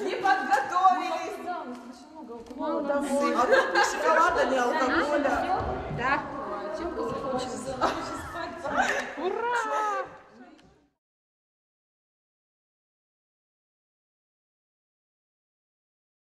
Не подготовились. Да, у нас очень много алкоголя. А тут ни шоколада, не алкоголя.